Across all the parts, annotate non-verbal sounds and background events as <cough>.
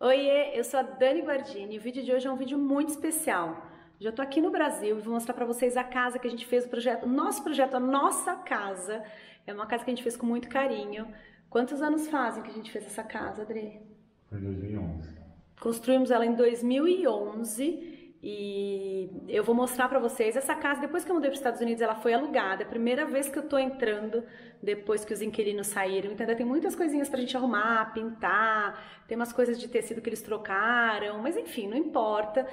Oiê, eu sou a Dani Guardini e o vídeo de hoje é um vídeo muito especial. Já estou aqui no Brasil e vou mostrar para vocês a casa que a gente fez, o projeto, nosso projeto, a nossa casa. É uma casa que a gente fez com muito carinho. Quantos anos fazem que a gente fez essa casa, Adri? Foi em 2011. Construímos ela em 2011 e eu vou mostrar para vocês essa casa. Depois que eu mudei para os Estados Unidos, ela foi alugada. É a primeira vez que eu tô entrando depois que os inquilinos saíram. Então ainda tem muitas coisinhas pra gente arrumar, pintar. Tem umas coisas de tecido que eles trocaram, mas enfim, não importa.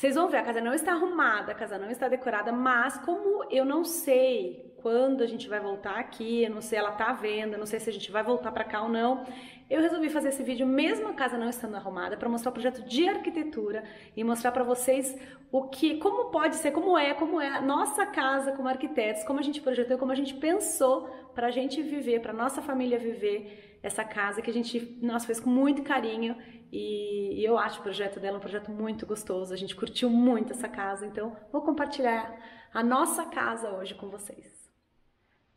Vocês vão ver, a casa não está arrumada, a casa não está decorada, mas como eu não sei quando a gente vai voltar aqui, eu não sei ela tá à venda, não sei se a gente vai voltar para cá ou não, eu resolvi fazer esse vídeo mesmo a casa não estando arrumada para mostrar o projeto de arquitetura e mostrar para vocês o que, como pode ser, como é, como é a nossa casa como arquitetos, como a gente projetou, como a gente pensou para a gente viver, para nossa família viver essa casa que a gente nós fez com muito carinho e, e, eu acho o projeto dela um projeto muito gostoso. A gente curtiu muito essa casa, então vou compartilhar a nossa casa hoje com vocês.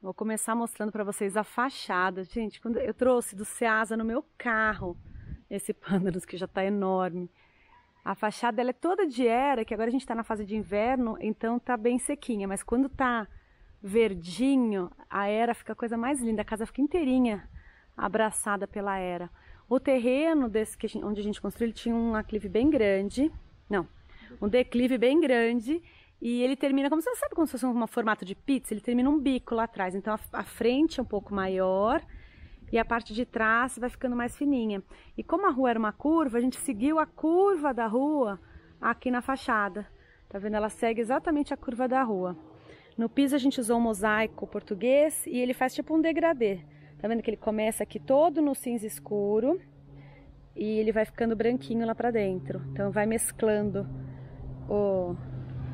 Vou começar mostrando para vocês a fachada. Gente, quando eu trouxe do Ceasa no meu carro esse <laughs> pândalos que já está enorme. A fachada ela é toda de era, que agora a gente está na fase de inverno, então tá bem sequinha, mas quando tá verdinho, a era fica a coisa mais linda, a casa fica inteirinha abraçada pela era. O terreno desse que onde a gente construiu tinha um aclive bem grande, não, um declive bem grande e ele termina como você sabe como se fosse um formato de pizza, ele termina um bico lá atrás. Então a, a, frente é um pouco maior e a parte de trás vai ficando mais fininha. E como a rua era uma curva, a gente seguiu a curva da rua aqui na fachada. Tá vendo? Ela segue exatamente a curva da rua. No piso a gente usou um mosaico português e ele faz tipo um degradê. Tá vendo que ele começa aqui todo no cinza escuro e ele vai ficando branquinho lá pra dentro. Então vai mesclando o,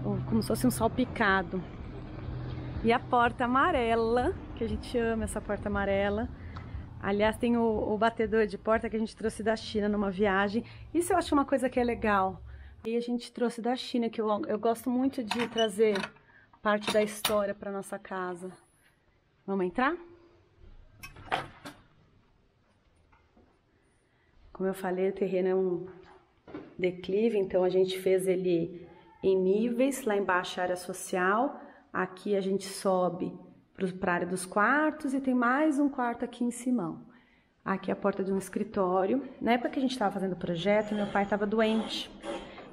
o como se fosse um salpicado. E a porta amarela, que a gente ama essa porta amarela. Aliás, tem o, o, batedor de porta que a gente trouxe da China numa viagem. Isso eu acho uma coisa que é legal. E a gente trouxe da China, que eu, eu gosto muito de trazer parte da história para nossa casa. Vamos entrar? Como eu falei, o terreno é um declive, então a gente fez ele em níveis, lá embaixo a área social, aqui a gente sobe para a área dos quartos e tem mais um quarto aqui em cima. Aqui é a porta de um escritório. Na época que a gente estava fazendo o projeto, meu pai estava doente.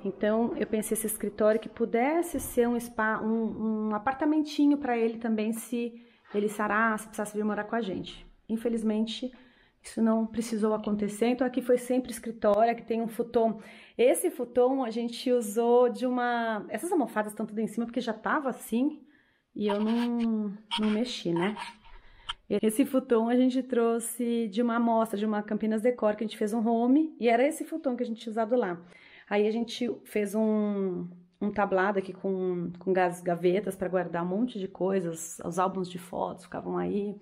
Então eu pensei esse escritório que pudesse ser um spa, um, um apartamentinho para ele também se ele sarasse, precisasse vir morar com a gente. Infelizmente, isso não precisou acontecer, então aqui foi sempre escritório, aqui tem um futon. Esse futon a gente usou de uma... Essas almofadas estão tudo em cima porque já tava assim e eu não, não mexi, né? Esse futon a gente trouxe de uma amostra, de uma Campinas Decor, que a gente fez um home, e era esse futon que a gente tinha usado lá. Aí a gente fez um, um tablado aqui com, com gavetas para guardar um monte de coisas, os álbuns de fotos ficavam aí.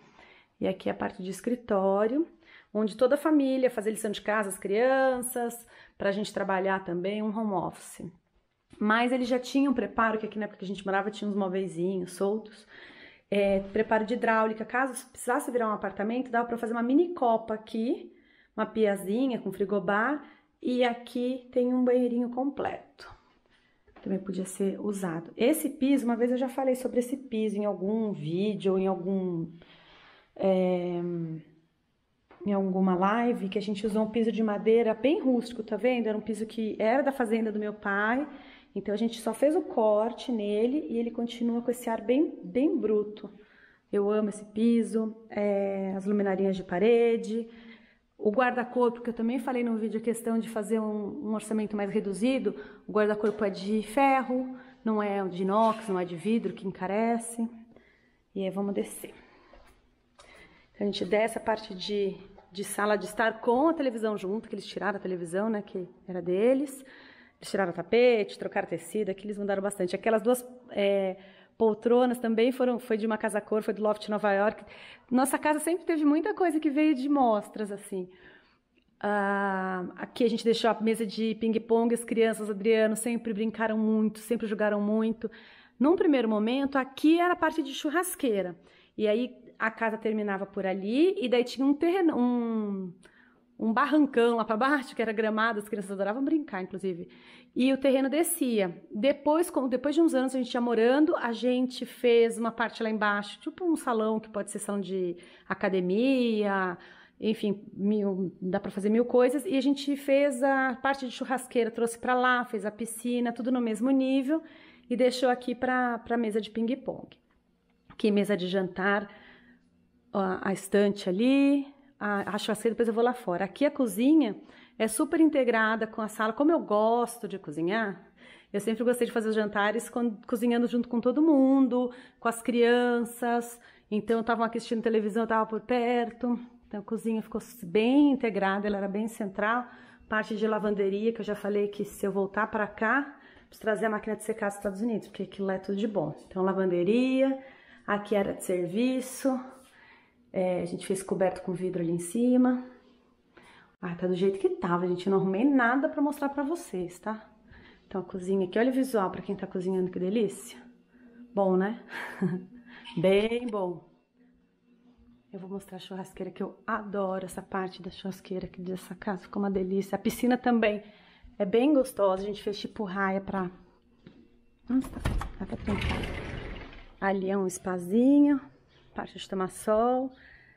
E aqui a parte de escritório onde toda a família fazia lição de casa, as crianças, para a gente trabalhar também, um home office. Mas ele já tinha um preparo, que aqui na época que a gente morava tinha uns móveisinhos soltos, é, preparo de hidráulica, caso precisasse virar um apartamento, dava para fazer uma mini copa aqui, uma piazinha com frigobar, e aqui tem um banheirinho completo. Também podia ser usado. Esse piso, uma vez eu já falei sobre esse piso em algum vídeo em algum... É, em alguma live que a gente usou um piso de madeira bem rústico, tá vendo? Era um piso que era da fazenda do meu pai, então a gente só fez o corte nele e ele continua com esse ar bem, bem bruto. Eu amo esse piso, é, as luminarinhas de parede, o guarda-corpo, que eu também falei no vídeo a questão de fazer um, um orçamento mais reduzido, o guarda-corpo é de ferro, não é de inox, não é de vidro, que encarece. E aí vamos descer. Então a gente desce a parte de de sala de estar com a televisão junto, que eles tiraram a televisão, né, que era deles. Eles tiraram o tapete, trocaram tecido, aqui eles mudaram bastante. Aquelas duas é, poltronas também foram, foi de uma casa cor, foi do Loft Nova York. Nossa casa sempre teve muita coisa que veio de mostras, assim. Ah, aqui a gente deixou a mesa de ping-pong, as crianças, Adriano, sempre brincaram muito, sempre jogaram muito. Num primeiro momento, aqui era a parte de churrasqueira. E aí a casa terminava por ali e daí tinha um terreno, um, um barrancão lá para baixo, que era gramado, as crianças adoravam brincar, inclusive. E o terreno descia. Depois, depois de uns anos a gente já morando, a gente fez uma parte lá embaixo, tipo um salão que pode ser salão de academia, enfim, mil, dá para fazer mil coisas. E a gente fez a parte de churrasqueira, trouxe para lá, fez a piscina, tudo no mesmo nível e deixou aqui para a mesa de ping-pong. Aqui, mesa de jantar, a, estante ali, a, a churrasqueira, depois eu vou lá fora. Aqui a cozinha é super integrada com a sala. Como eu gosto de cozinhar, eu sempre gostei de fazer os jantares cozinhando junto com todo mundo, com as crianças. Então, estavam assistindo televisão, eu estava por perto. Então, a cozinha ficou bem integrada, ela era bem central. Parte de lavanderia, que eu já falei que se eu voltar para cá, preciso trazer a máquina de secar dos Estados Unidos, porque aquilo é tudo de bom. Então, lavanderia, aqui era de serviço. É, a gente fez coberto com vidro ali em cima. Ah, tá do jeito que tava, gente. Eu não arrumei nada pra mostrar pra vocês, tá? Então, a cozinha aqui. Olha o visual pra quem tá cozinhando, que delícia. Bom, né? <laughs> Bem bom. Eu vou mostrar a churrasqueira, que eu adoro essa parte da churrasqueira aqui dessa casa. Ficou uma delícia. A piscina também é bem gostosa. A gente fez tipo raia pra... Nossa, dá pra brincar. Ali é um espazinho, parte de tomar sol.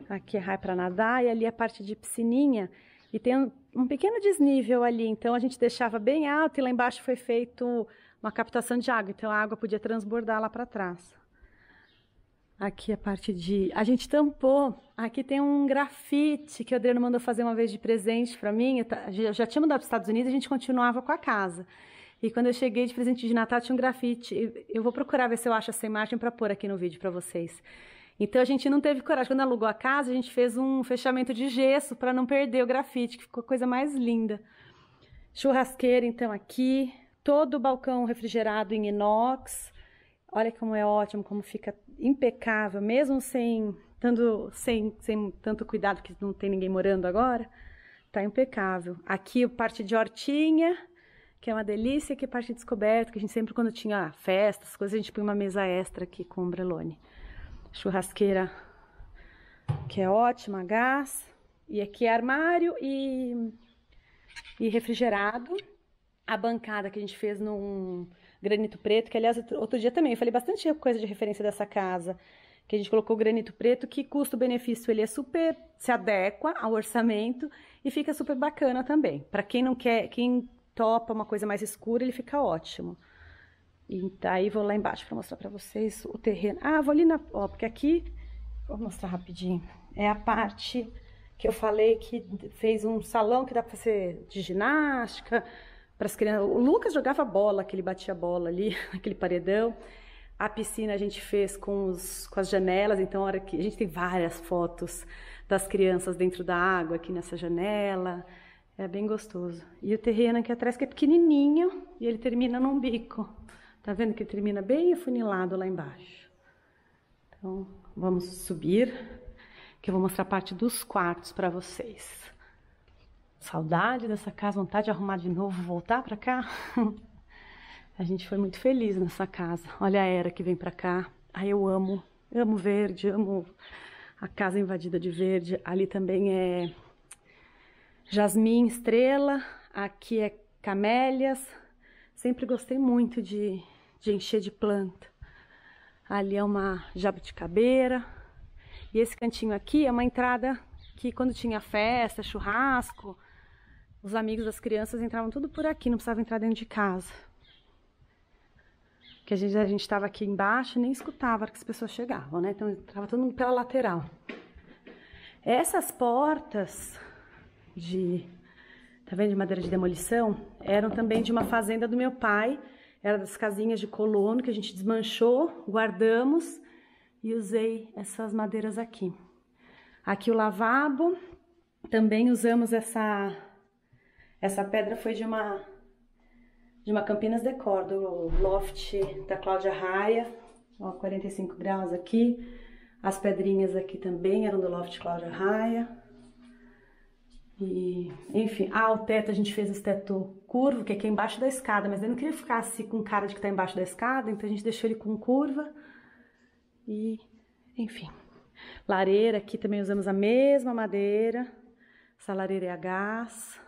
Aqui é raia pra nadar. E ali é a parte de piscininha e tem um, um pequeno desnível ali, então a gente deixava bem alto e lá embaixo foi feito uma captação de água, então a água podia transbordar lá para trás. Aqui a parte de. A gente tampou. Aqui tem um grafite que o Adriano mandou fazer uma vez de presente para mim. Eu já tinha mudado para os Estados Unidos e a gente continuava com a casa. E quando eu cheguei de presente de Natal, tinha um grafite. Eu vou procurar ver se eu acho essa imagem para pôr aqui no vídeo para vocês. Então a gente não teve coragem. Quando alugou a casa, a gente fez um fechamento de gesso para não perder o grafite, que ficou a coisa mais linda. Churrasqueira, então, aqui. Todo o balcão refrigerado em inox. Olha como é ótimo, como fica impecável, mesmo sem tanto, sem, sem tanto cuidado, que não tem ninguém morando agora. Tá impecável. Aqui parte de hortinha, que é uma delícia, aqui a parte de descoberto, que a gente sempre, quando tinha festas, coisas, a gente põe uma mesa extra aqui com ombrelone churrasqueira que é ótima, gás. E aqui é armário e, e refrigerado. A bancada que a gente fez num granito preto, que aliás outro dia também eu falei bastante coisa de referência dessa casa, que a gente colocou granito preto, que custo-benefício ele é super, se adequa ao orçamento e fica super bacana também. Para quem não quer, quem topa uma coisa mais escura, ele fica ótimo. E aí vou lá embaixo para mostrar para vocês o terreno. Ah, vou ali na, ó, porque aqui vou mostrar rapidinho. É a parte que eu falei que fez um salão que dá para fazer de ginástica para as crianças. O Lucas jogava bola, que ele batia bola ali, <laughs> naquele paredão. A piscina a gente fez com, os, com as janelas, então a que a gente tem várias fotos das crianças dentro da água aqui nessa janela. É bem gostoso. E o terreno aqui atrás que é pequenininho e ele termina num bico. Tá vendo que termina bem afunilado lá embaixo? Então, vamos subir, que eu vou mostrar parte dos quartos para vocês. Saudade dessa casa, vontade de arrumar de novo, voltar para cá. <laughs> A gente foi muito feliz nessa casa. Olha a era que vem para cá. Ai, eu amo, amo verde, amo a casa invadida de verde. Ali também é jasmim estrela, aqui é camélias. Sempre gostei muito de, de encher de planta. Ali é uma jabuticabeira. E esse cantinho aqui é uma entrada que quando tinha festa, churrasco, os amigos das crianças entravam tudo por aqui, não precisava entrar dentro de casa. Que a gente a estava aqui embaixo nem escutava que as pessoas chegavam, né? Então entrava todo mundo pela lateral. Essas portas de, tá vendo, de madeira de demolição, eram também de uma fazenda do meu pai, era das casinhas de colono que a gente desmanchou, guardamos e usei essas madeiras aqui. Aqui o lavabo, também usamos essa essa pedra foi de uma de uma Campinas Decor, do loft da Cláudia Raia, ó, 45 graus aqui. As pedrinhas aqui também eram do loft Cláudia Raia. E, enfim, ah, o teto, a gente fez esse teto curvo, que é aqui embaixo da escada, mas eu não queria ficar assim com cara de que tá embaixo da escada, então a gente deixou ele com curva. E, enfim. Lareira, aqui também usamos a mesma madeira, essa lareira é a gás.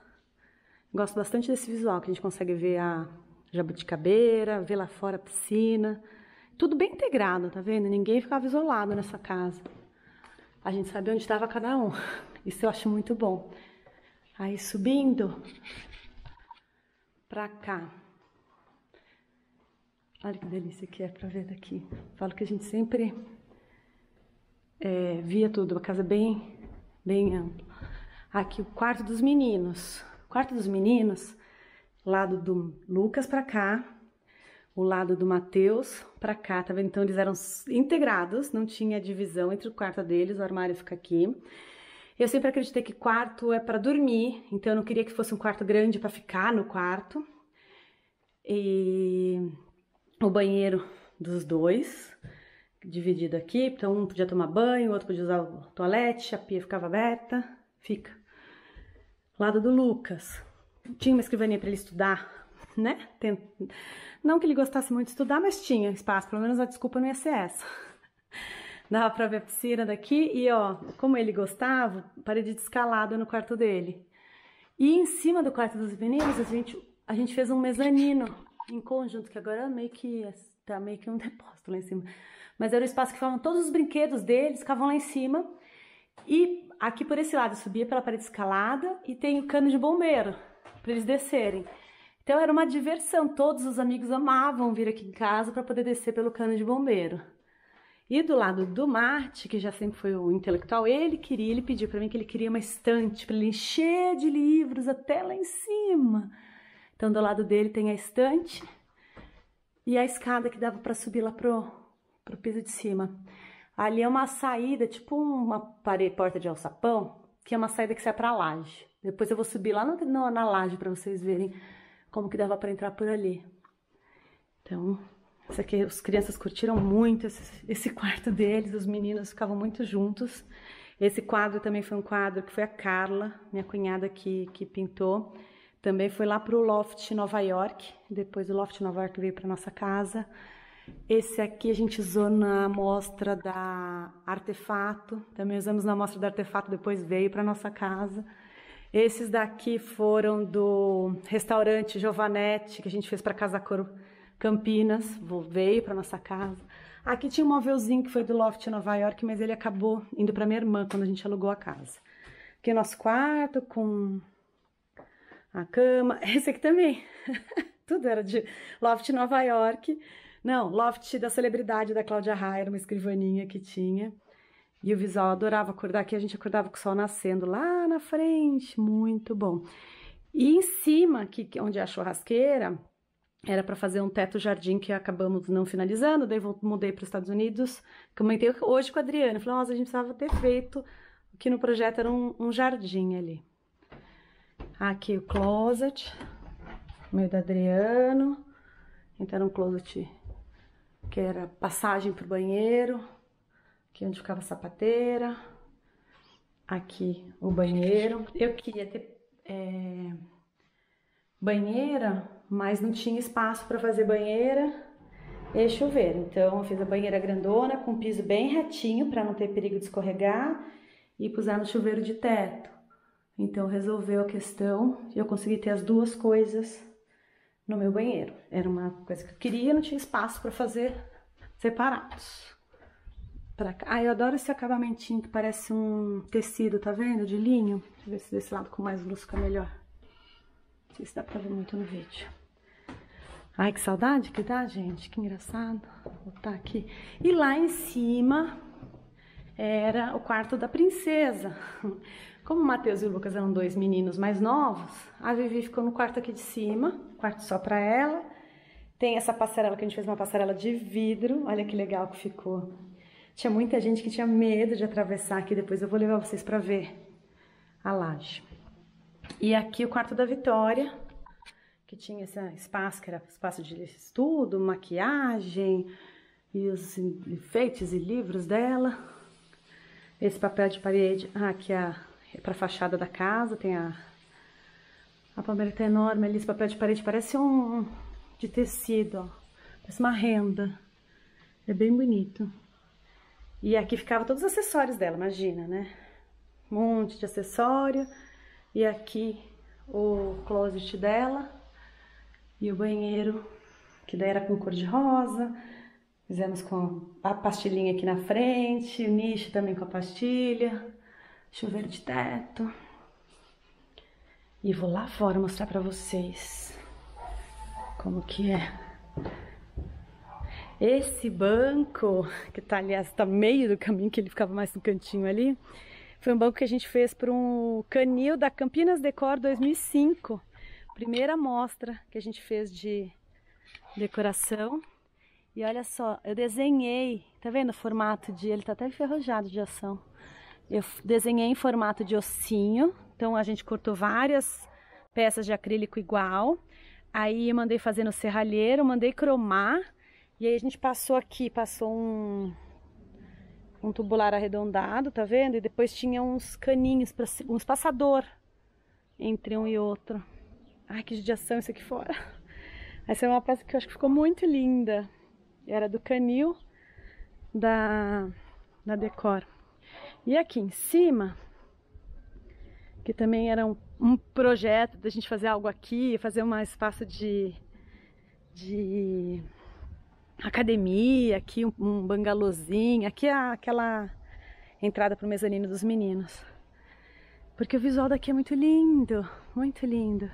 Gosto bastante desse visual, que a gente consegue ver a jabuticabeira, ver lá fora a piscina. Tudo bem integrado, tá vendo? Ninguém ficava isolado nessa casa. A gente sabia onde estava cada um. Isso eu acho muito bom. Aí subindo pra cá. Olha que delícia que é pra ver daqui. Falo que a gente sempre é, via tudo, uma casa bem, bem ampla. Aqui o quarto dos meninos. O quarto dos meninos, lado do Lucas pra cá, o lado do Matheus pra cá, tá vendo? Então eles eram integrados, não tinha divisão entre o quarto deles, o armário fica aqui. Eu sempre acreditei que quarto é para dormir, então eu não queria que fosse um quarto grande para ficar no quarto. E o banheiro dos dois, dividido aqui, então um podia tomar banho, o outro podia usar o toalete, a pia ficava aberta, fica. Lado do Lucas, tinha uma escrivaninha para ele estudar, né? Não que ele gostasse muito de estudar, mas tinha espaço, pelo menos a desculpa não ia ser essa. Dava pra ver a piscina daqui e, ó, como ele gostava, parede de escalada no quarto dele. E em cima do quarto dos meninos, a gente, a gente fez um mezanino em conjunto, que agora meio que tá meio que um <laughs> depósito lá em cima. Mas era o espaço que ficavam todos os brinquedos deles, ficavam lá em cima. E aqui por esse lado subia pela parede escalada e tem o cano de bombeiro para eles descerem. Então era uma diversão, todos os amigos amavam vir aqui em casa para poder descer pelo cano de bombeiro. E do lado do Marte, que já sempre foi o intelectual, ele queria, ele pediu para mim que ele queria uma estante para ele encher de livros até lá em cima. Então, do lado dele tem a estante e a escada que dava para subir lá pro, pro piso de cima. Ali é uma saída, tipo uma parede, porta de alçapão, que é uma saída que sai para a laje. Depois eu vou subir lá no, na laje para vocês verem como que dava para entrar por ali. Então, isso aqui, as crianças curtiram muito esse, esse <laughs> quarto deles, os meninos ficavam muito juntos. Esse quadro também foi um quadro que foi a Carla, minha cunhada, que, que pintou. Também foi lá para o Loft Nova York. Depois o Loft Nova York veio para nossa casa. Esse aqui a gente usou na amostra da Artefato. Também usamos na amostra da Artefato, depois veio para nossa casa. Esses daqui foram do restaurante Giovanetti, que a gente fez para Casa Coro Campinas. Veio para nossa casa. Aqui tinha um móvelzinho que foi do Loft Nova York, mas ele acabou indo para minha irmã quando a gente alugou a casa. Aqui é nosso quarto com a cama. <laughs> Esse aqui também. <laughs> Tudo era de Loft Nova York. Não, Loft da celebridade da Cláudia Raia, era uma escrivaninha que tinha. E o visual adorava acordar aqui, a gente acordava com o sol nascendo lá na frente, muito bom. E em cima, aqui, onde é a churrasqueira, era para fazer um teto jardim que acabamos não finalizando, daí mudei para os Estados Unidos. Comentei hoje com a Adriana, falei, nossa, a gente precisava ter feito, o que no projeto era um, um jardim ali. Aqui o closet, meio da Adriano. Então era um closet que era passagem pro banheiro. Aqui onde ficava a sapateira. Aqui o banheiro. Eu queria ter é, banheira, mas não tinha espaço para fazer banheira e chuveiro. Então eu fiz a banheira grandona com piso bem retinho para não ter perigo de escorregar e pusemos chuveiro de teto. Então resolveu a questão e eu consegui ter as duas coisas no meu banheiro. Era uma coisa que eu queria, não tinha espaço para fazer separados. Pra. Ah, eu adoro esse acabamentinho que parece um tecido, tá vendo? De linho. Deixa eu ver se desse lado com mais luz fica melhor. Não sei se dá pra ver muito no vídeo. Ai, que saudade que dá, gente. Que engraçado. Vou botar aqui. E lá em cima era o quarto da princesa. Como o Matheus e o Lucas eram dois meninos mais novos, a Vivi ficou no quarto aqui de cima, quarto só para ela. Tem essa passarela que a gente fez uma passarela de vidro, olha que legal que ficou. Tinha muita gente que tinha medo de atravessar aqui, depois eu vou levar vocês para ver a laje. E aqui o quarto da Vitória, que tinha esse espaço, que era espaço de estudo, maquiagem e os enfeites e livros dela. Esse papel de parede, ah, aqui é a é para fachada da casa, tem a a palmeira tá enorme ali, esse papel de parede parece um de tecido, ó. Parece uma renda. É bem bonito. E aqui ficava todos os acessórios dela, imagina, né? Um monte de acessório. E aqui o closet dela e o banheiro, que daí era com cor de rosa. Fizemos com a pastilhinha aqui na frente, o nicho também com a pastilha, chuveiro de teto. E vou lá fora mostrar pra vocês como que é. Esse banco, que tá aliás, tá meio do caminho, que ele ficava mais no cantinho ali, foi um banco que a gente fez para um canil da Campinas Decor 2005. Primeira mostra que a gente fez de decoração. E olha só, eu desenhei, tá vendo o formato de, ele tá até enferrujado de ação. Eu desenhei em formato de ossinho, então a gente cortou várias peças de acrílico igual. Aí mandei fazer no serralheiro, mandei cromar. E aí a gente passou aqui, passou um, um tubular arredondado, tá vendo? E depois tinha uns caninhos, pra, uns passador entre um e outro. Ai, que judiação isso aqui fora. Essa é uma peça que eu acho que ficou muito linda. Era do canil da, da Decor. E aqui em cima, que também era um, um projeto da gente fazer algo aqui, fazer um espaço de, de academia, aqui um, um bangalôzinho, aqui é aquela entrada para o mezanino dos meninos. Porque o visual daqui é muito lindo, muito lindo.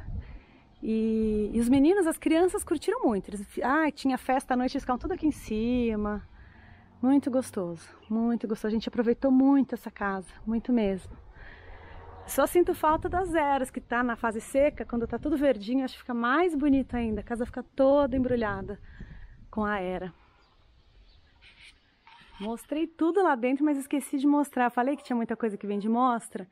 E, e os meninos, as crianças curtiram muito. Eles, ah, tinha festa à noite, eles ficavam tudo aqui em cima. Muito gostoso, muito gostoso. A gente aproveitou muito essa casa, muito mesmo. Só sinto falta das eras, que tá na fase seca, quando tá tudo verdinho, acho que fica mais bonito ainda. A casa fica toda embrulhada com a era. Mostrei tudo lá dentro, mas esqueci de mostrar. Falei que tinha muita coisa que vem de mostra.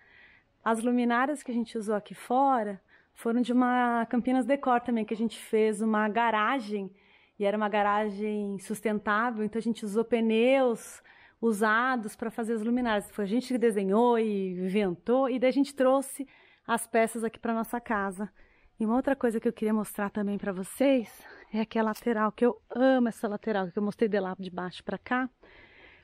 As luminárias que a gente usou aqui fora foram de uma Campinas Decor também, que a gente fez uma garagem. E era uma garagem sustentável, então a gente usou pneus usados para fazer as luminárias. Foi a gente que desenhou e inventou, e daí a gente trouxe as peças aqui para nossa casa. E uma outra coisa que eu queria mostrar também para vocês é aqui a lateral, que eu amo essa lateral, que eu mostrei de lá de baixo para cá.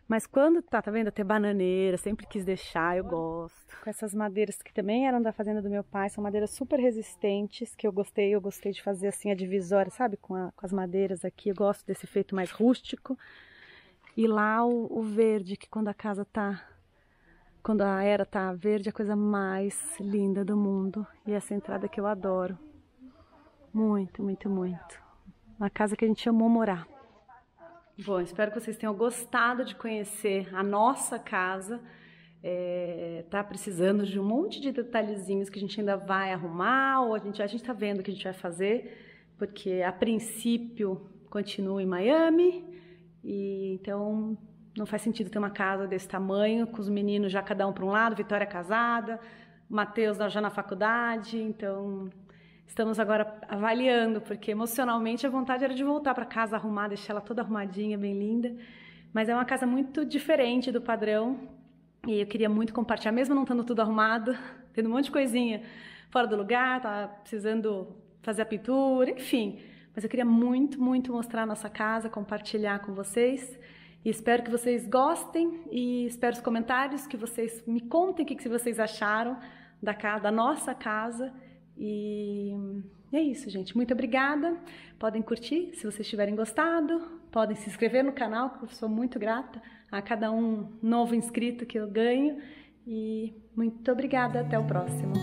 Mas quando tá, tá vendo, até bananeira, sempre quis deixar, eu gosto. Com essas madeiras que também eram da fazenda do meu pai, são madeiras super resistentes, que eu gostei, eu gostei de fazer assim a divisória, sabe, com, a, com as madeiras aqui, eu gosto desse efeito mais rústico. E lá o, o verde, que quando a casa tá, quando a era tá verde, é a coisa mais linda do mundo. E essa entrada que eu adoro. Muito, muito, muito uma casa que a gente amou morar. Bom, espero que vocês tenham gostado de conhecer a nossa casa. É, tá precisando de um monte de detalhezinhos que a gente ainda vai arrumar, ou a gente a gente está vendo o que a gente vai fazer, porque a princípio continua em Miami, e então não faz sentido ter uma casa desse tamanho, com os meninos já cada um para um lado, Vitória casada, Matheus já na faculdade, então Estamos agora avaliando, porque emocionalmente a vontade era de voltar para casa arrumar, deixar ela toda arrumadinha, bem linda. Mas é uma casa muito diferente do padrão e eu queria muito compartilhar, mesmo não estando tudo arrumado, <laughs> tendo um monte de coisinha fora do lugar, tá precisando fazer a pintura, enfim. Mas eu queria muito, muito mostrar a nossa casa, compartilhar com vocês. E espero que vocês gostem e espero os comentários, que vocês me contem o que vocês acharam da, casa, da nossa casa. E é isso, gente. Muito obrigada. Podem curtir se vocês tiverem gostado. Podem se inscrever no canal, que eu sou muito grata a cada um novo inscrito que eu ganho. E muito obrigada. Até o próximo.